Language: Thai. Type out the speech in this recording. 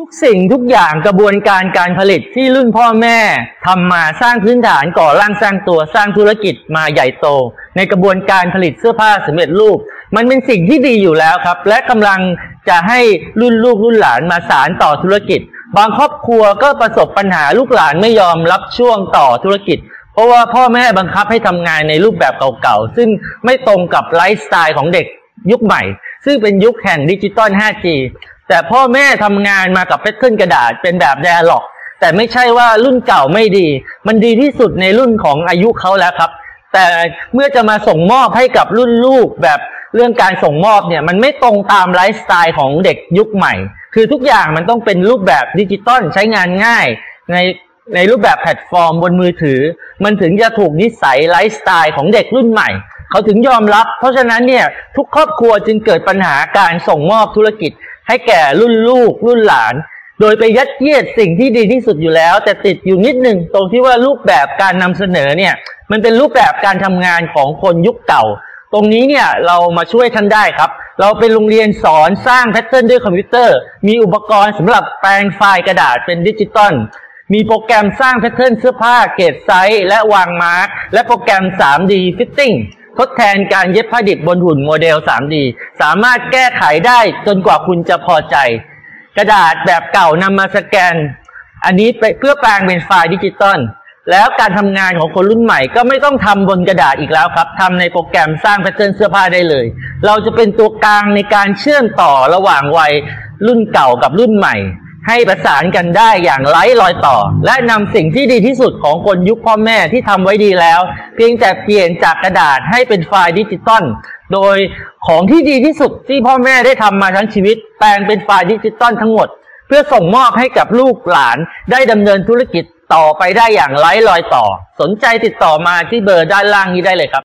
ทุกสิ่งทุกอย่างกระบวนการการผลิตที่รุ่นพ่อแม่ทำมาสร้างพื้นฐานก่อร่างสร้างตัวสร้างธุรกิจมาใหญ่โต ในกระบวนการผลิตเสื้อผ้าสำเร็จรูป มันเป็นสิ่งที่ดีอยู่แล้วครับ และกำลังจะให้รุ่นลูกรุ่นหลานมาสานต่อธุรกิจ บางครอบครัวก็ประสบปัญหาลูกหลานไม่ยอมรับช่วงต่อธุรกิจ เพราะว่าพ่อแม่บังคับให้ทำงานในรูปแบบเก่าๆซึ่งไม่ตรงกับไลฟ์สไตล์ของเด็กยุคใหม่ ซึ่งเป็นยุคแห่งดิจิตอล 5G แต่พ่อแม่ทำงานมากับ pattern กระดาษเป็นแบบแดร์ล็อก แต่ไม่ใช่ว่ารุ่นเก่าไม่ดี มันดีที่สุดในรุ่นของอายุเขาแล้วครับ แต่เมื่อจะมาส่งมอบให้กับรุ่นลูกแบบเรื่องการส่งมอบเนี่ยมันไม่ตรงตามไลฟ์สไตล์ของเด็กยุคใหม่ คือทุกอย่างมันต้องเป็นรูปแบบดิจิตอลใช้งานง่าย ในในรูปแบบแพลตฟอร์มบนมือถือ มันถึงจะถูกนิสัยไลฟ์สไตล์ของเด็กรุ่นใหม่เขาถึงยอมรับ เพราะฉะนั้นเนี่ยทุกครอบครัวจึงเกิดปัญหาการส่งมอบธุรกิจ ให้แก่รุ่นลูกรุ่นหลาน โดยไปยัดเยียดสิ่งที่ดีที่สุดอยู่แล้ว แต่ติดอยู่นิดหนึ่งตรงที่ว่ารูปแบบการนำเสนอเนี่ย มันเป็นรูปแบบการทำงานของคนยุคเก่า ตรงนี้เนี่ยเรามาช่วยท่านได้ครับ เราเป็นโรงเรียนสอนสร้าง pattern ด้วยคอมพิวเตอร์ มีอุปกรณ์สำหรับแปลงไฟล์กระดาษเป็นดิจิตอลมีโปรแกรมสร้าง pattern เสื้อผ้า grade size และวาง mark และโปรแกรม 3D Fitting ทดแทนการเย็บผ้าดิบบนหุ่นโมเดล 3D สามารถแก้ไขได้จนกว่าคุณจะพอใจ กระดาษแบบเก่านำมาสแกน อันนี้เพื่อแปลงเป็นไฟล์ดิจิตอลแล้วการทำงานของคนรุ่นใหม่ก็ไม่ต้องทำบนกระดาษอีกแล้วครับทำในโปรแกรมสร้าง pattern เสื้อผ้าได้เลย เราจะเป็นตัวกลางในการเชื่อมต่อระหว่างวัยรุ่นเก่ากับรุ่นใหม่ ให้ประสานกันได้อย่างไร้รอยต่อ และนำสิ่งที่ดีที่สุดของคนยุคพ่อแม่ที่ทำไว้ดีแล้ว เพียงแต่เปลี่ยนจากกระดาษให้เป็นไฟล์ดิจิตอลโดยของที่ดีที่สุดที่พ่อแม่ได้ทำมาทั้งชีวิต แปลงเป็นไฟล์ดิจิตอลทั้งหมด เพื่อส่งมอบให้กับลูกหลานได้ดำเนินธุรกิจต่อไปได้อย่างไร้รอยต่อ สนใจติดต่อมาที่เบอร์ด้านล่างนี้ได้เลยครับ